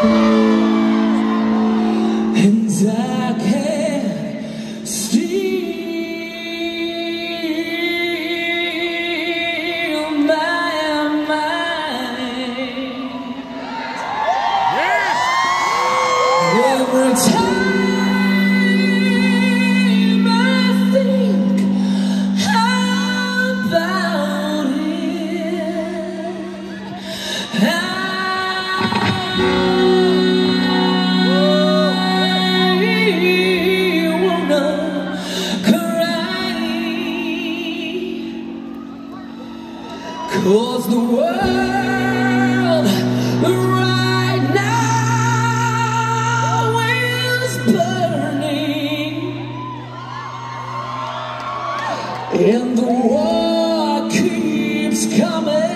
spine, Cause the world right now is burning. And the war keeps coming